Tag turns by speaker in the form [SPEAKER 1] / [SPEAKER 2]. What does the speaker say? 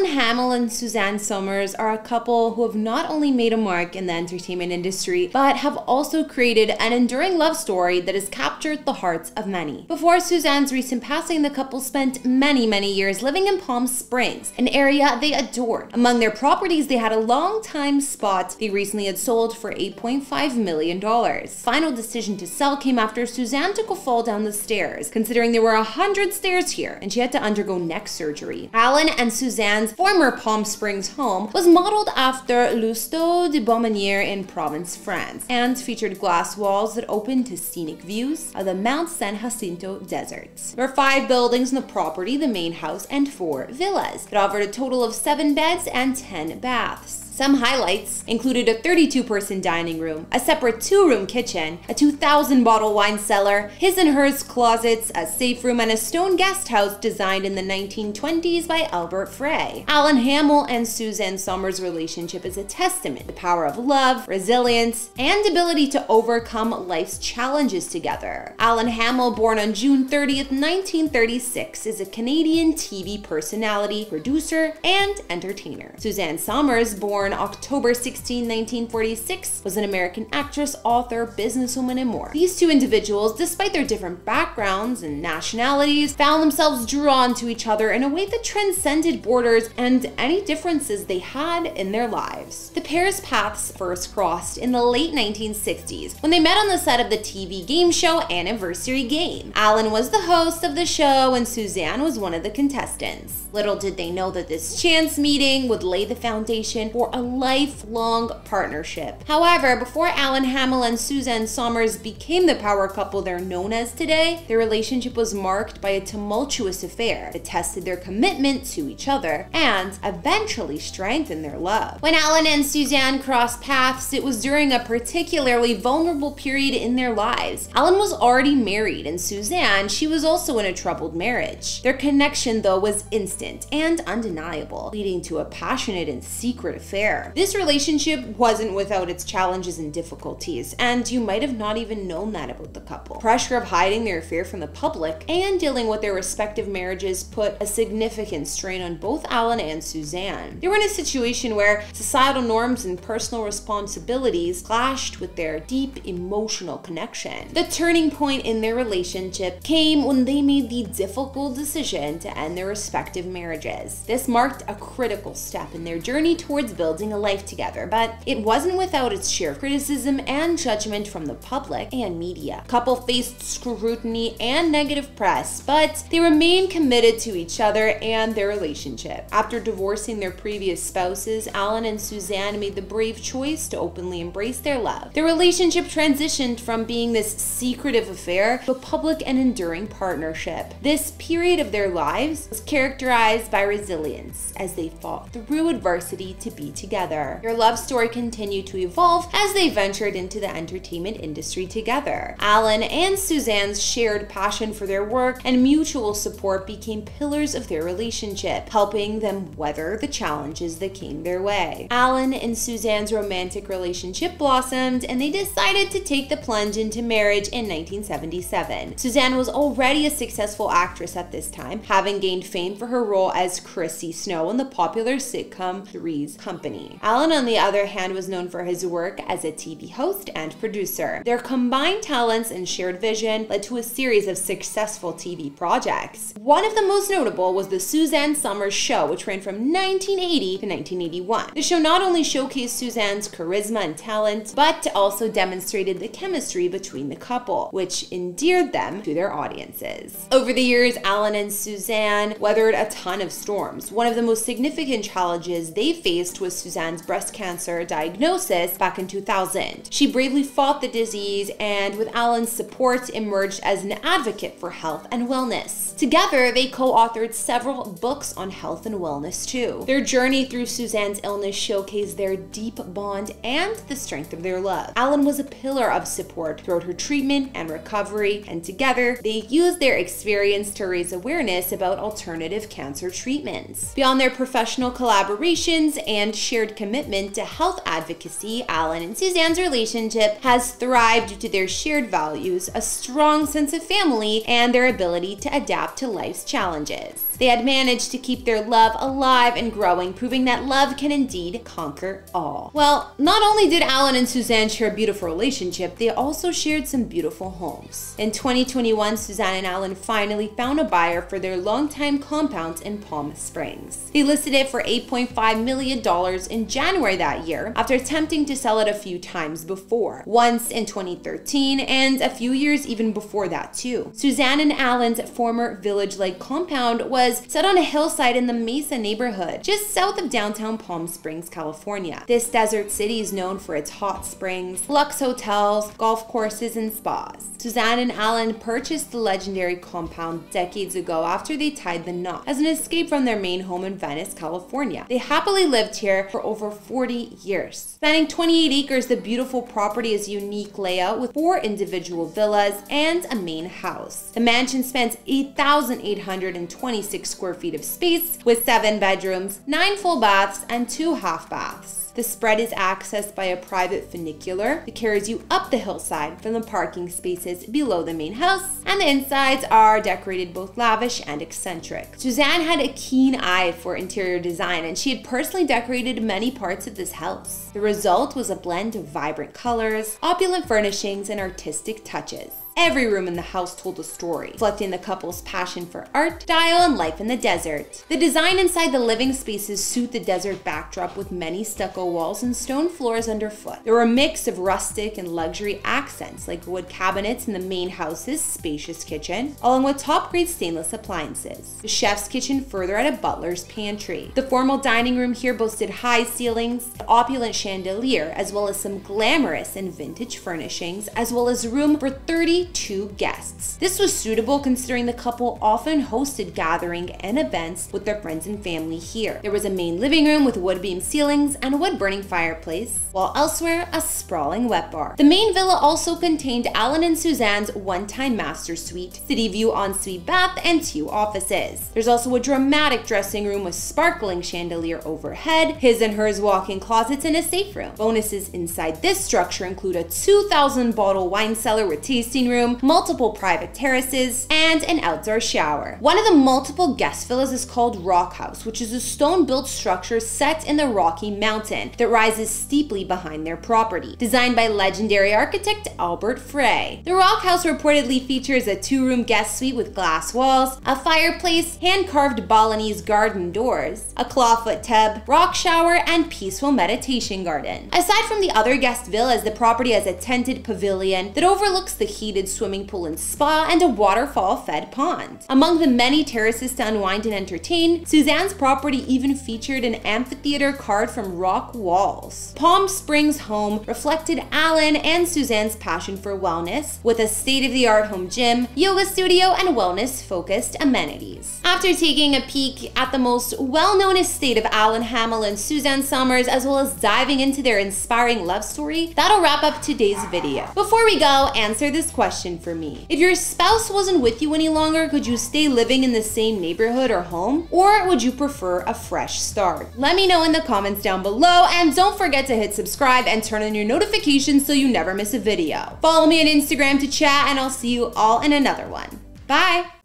[SPEAKER 1] Alan Hamel and Suzanne Somers are a couple who have not only made a mark in the entertainment industry, but have also created an enduring love story that has captured the hearts of many. Before Suzanne's recent passing, the couple spent many, many years living in Palm Springs, an area they adored. Among their properties, they had a long time spot they recently had sold for $8.5 million. Final decision to sell came after Suzanne took a fall down the stairs, considering there were a hundred stairs here, and she had to undergo neck surgery. Alan and Suzanne's former Palm Springs home was modeled after L'Oustau de Baumanière in Provence, France, and featured glass walls that opened to scenic views of the Mount San Jacinto deserts. There were five buildings in the property, the main house, and four villas. It offered a total of seven beds and 10 baths. Some highlights included a 32 person dining room, a separate two room kitchen, a 2,000 bottle wine cellar, his and hers closets, a safe room, and a stone guest house designed in the 1920s by Albert Frey. Alan Hamel and Suzanne Somers' relationship is a testament to the power of love, resilience, and ability to overcome life's challenges together. Alan Hamel, born on June 30th, 1936, is a Canadian TV personality, producer, and entertainer. Suzanne Somers, born born October 16, 1946, was an American actress, author, businesswoman, and more. These two individuals, despite their different backgrounds and nationalities, found themselves drawn to each other in a way that transcended borders and any differences they had in their lives. The pair's paths first crossed in the late 1960s when they met on the set of the TV game show Anniversary Game. Alan was the host of the show and Suzanne was one of the contestants. Little did they know that this chance meeting would lay the foundation for a lifelong partnership. However, before Alan Hamel and Suzanne Somers became the power couple they're known as today, their relationship was marked by a tumultuous affair that tested their commitment to each other and eventually strengthened their love. When Alan and Suzanne crossed paths, it was during a particularly vulnerable period in their lives. Alan was already married, and Suzanne, she was also in a troubled marriage. Their connection, though, was instant and undeniable, leading to a passionate and secret affair. This relationship wasn't without its challenges and difficulties, and you might have not even known that about the couple. Pressure of hiding their affair from the public and dealing with their respective marriages put a significant strain on both Alan and Suzanne. They were in a situation where societal norms and personal responsibilities clashed with their deep emotional connection. The turning point in their relationship came when they made the difficult decision to end their respective marriages. This marked a critical step in their journey towards building a life together, but it wasn't without its share of criticism and judgment from the public and media. Couple faced scrutiny and negative press, but they remained committed to each other and their relationship. After divorcing their previous spouses, Alan and Suzanne made the brave choice to openly embrace their love. Their relationship transitioned from being this secretive affair to a public and enduring partnership. This period of their lives was characterized by resilience as they fought through adversity to be together. Their love story continued to evolve as they ventured into the entertainment industry together. Alan and Suzanne's shared passion for their work and mutual support became pillars of their relationship, helping them weather the challenges that came their way. Alan and Suzanne's romantic relationship blossomed and they decided to take the plunge into marriage in 1977. Suzanne was already a successful actress at this time, having gained fame for her role as Chrissy Snow in the popular sitcom Three's Company. Alan, on the other hand, was known for his work as a TV host and producer. Their combined talents and shared vision led to a series of successful TV projects. One of the most notable was the Suzanne Somers Show, which ran from 1980 to 1981. The show not only showcased Suzanne's charisma and talent, but also demonstrated the chemistry between the couple, which endeared them to their audiences. Over the years, Alan and Suzanne weathered a ton of storms. One of the most significant challenges they faced was Suzanne's breast cancer diagnosis back in 2000. She bravely fought the disease and, with Alan's support, emerged as an advocate for health and wellness. Together, they co authored several books on health and wellness too. Their journey through Suzanne's illness showcased their deep bond and the strength of their love. Alan was a pillar of support throughout her treatment and recovery, and together, they used their experience to raise awareness about alternative cancer treatments. Beyond their professional collaborations and shared commitment to health advocacy, Alan and Suzanne's relationship has thrived due to their shared values, a strong sense of family, and their ability to adapt to life's challenges. They had managed to keep their love alive and growing, proving that love can indeed conquer all. Well, not only did Alan and Suzanne share a beautiful relationship, they also shared some beautiful homes. In 2021, Suzanne and Alan finally found a buyer for their longtime compound in Palm Springs. They listed it for $8.5 million in January that year after attempting to sell it a few times before, once in 2013 and a few years even before that too. Suzanne and Alan's former village-like compound was was set on a hillside in the Mesa neighborhood, just south of downtown Palm Springs, California. This desert city is known for its hot springs, luxe hotels, golf courses, and spas. Suzanne and Alan purchased the legendary compound decades ago after they tied the knot as an escape from their main home in Venice, California. They happily lived here for over 40 years. Spanning 28 acres, the beautiful property is unique layout with four individual villas and a main house. The mansion spans 8,826 square feet of space with seven bedrooms, nine full baths, and two half baths. The spread is accessed by a private funicular that carries you up the hillside from the parking spaces below the main house, and the insides are decorated both lavish and eccentric. Suzanne had a keen eye for interior design, and she had personally decorated many parts of this house. The result was a blend of vibrant colors, opulent furnishings, and artistic touches. Every room in the house told a story, reflecting the couple's passion for art, style, and life in the desert. The design inside the living spaces suit the desert backdrop with many stucco walls and stone floors underfoot. There were a mix of rustic and luxury accents like wood cabinets in the main house's spacious kitchen, along with top-grade stainless appliances. The chef's kitchen further at a butler's pantry. The formal dining room here boasted high ceilings, opulent chandelier, as well as some glamorous and vintage furnishings, as well as room for 30 two guests. This was suitable considering the couple often hosted gathering and events with their friends and family here. There was a main living room with wood beam ceilings and a wood burning fireplace, while elsewhere a sprawling wet bar. The main villa also contained Alan and Suzanne's one-time master suite, city view ensuite bath, and two offices. There's also a dramatic dressing room with sparkling chandelier overhead, his and hers walk-in closets, and a safe room. Bonuses inside this structure include a 2,000 bottle wine cellar with tasting room, multiple private terraces, and an outdoor shower. One of the multiple guest villas is called Rock House, which is a stone-built structure set in the Rocky Mountain that rises steeply behind their property, designed by legendary architect Albert Frey. The Rock House reportedly features a two-room guest suite with glass walls, a fireplace, hand-carved Balinese garden doors, a clawfoot tub, rock shower, and peaceful meditation garden. Aside from the other guest villas, the property has a tented pavilion that overlooks the heated swimming pool and spa, and a waterfall-fed pond. Among the many terraces to unwind and entertain, Suzanne's property even featured an amphitheater carved from rock walls. Palm Springs home reflected Alan and Suzanne's passion for wellness, with a state-of-the-art home gym, yoga studio, and wellness-focused amenities. After taking a peek at the most well-known estate of Alan Hamel and Suzanne Somers, as well as diving into their inspiring love story, that'll wrap up today's video. Before we go, answer this question question for me. If your spouse wasn't with you any longer, could you stay living in the same neighborhood or home? Or would you prefer a fresh start? Let me know in the comments down below and don't forget to hit subscribe and turn on your notifications so you never miss a video. Follow me on Instagram to chat and I'll see you all in another one. Bye!